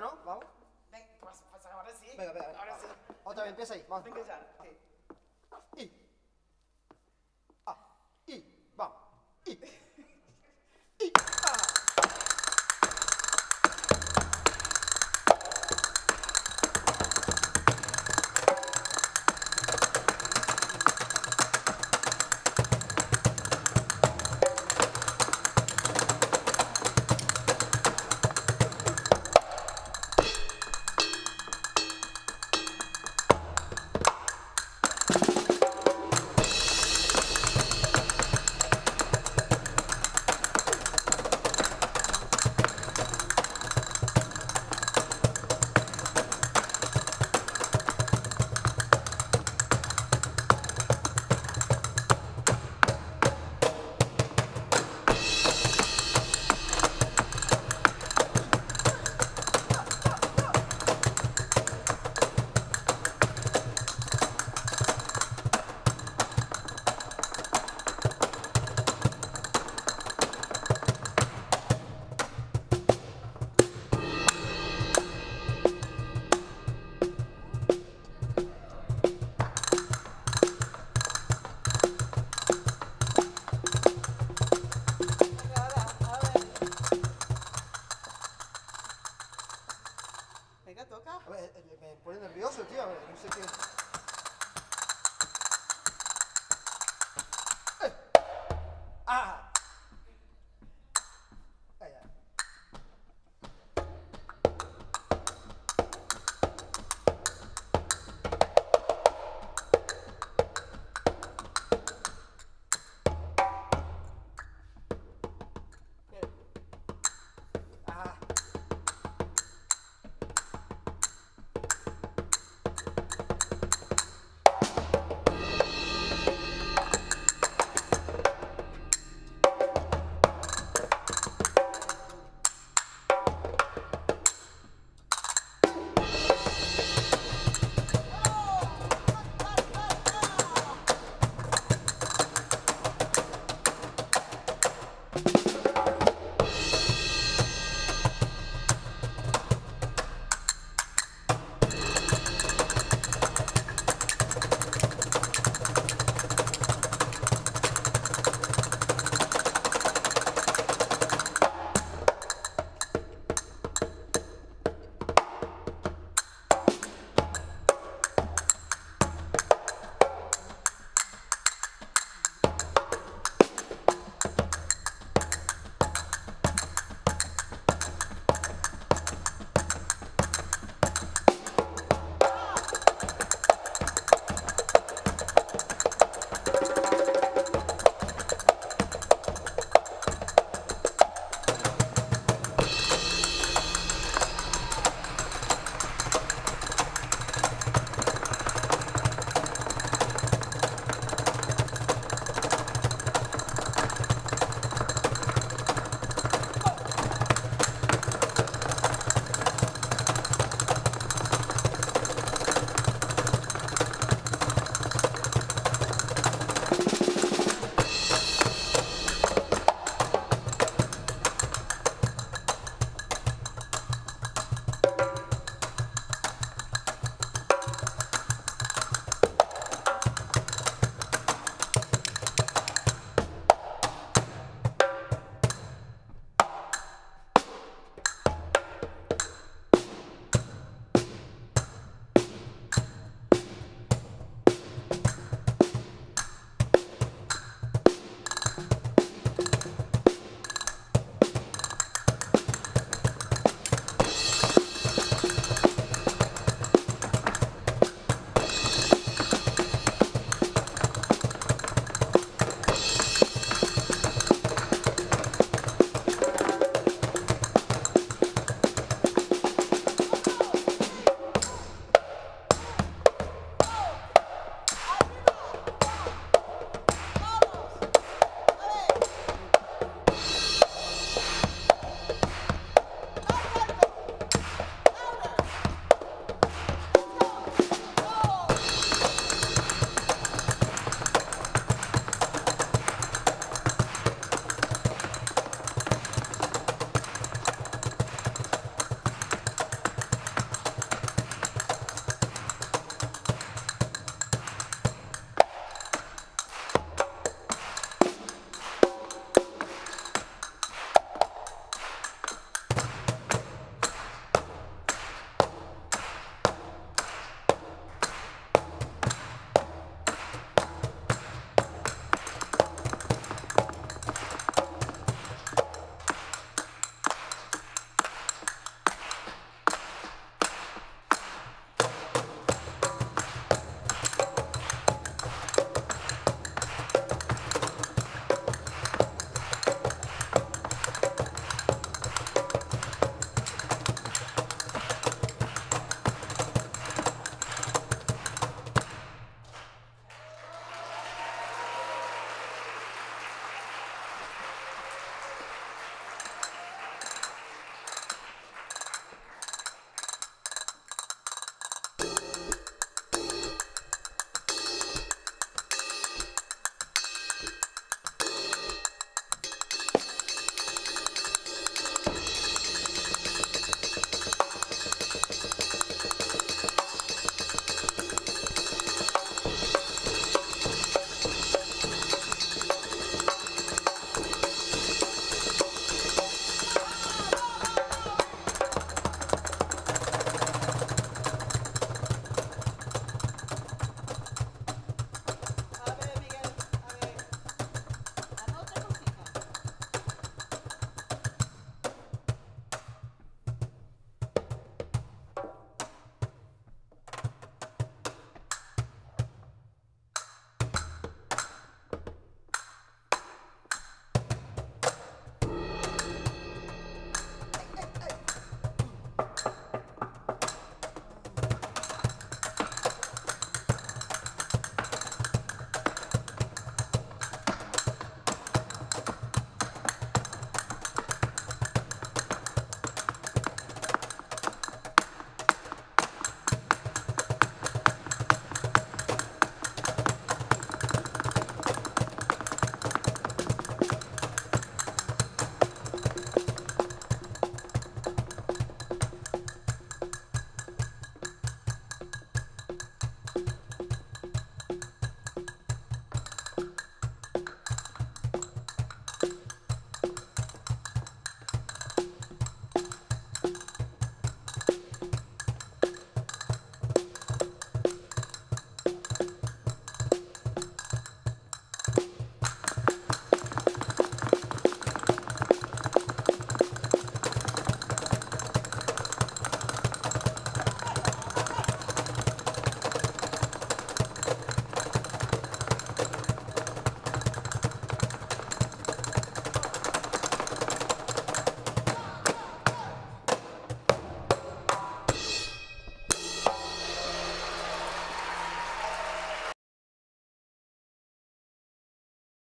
¿no? Vamos. Venga, pues, pues ahora sí. Venga, venga. Ahora sí. Otra vez, empieza ahí. Vamos. Venga ya. ok. Não, não sei.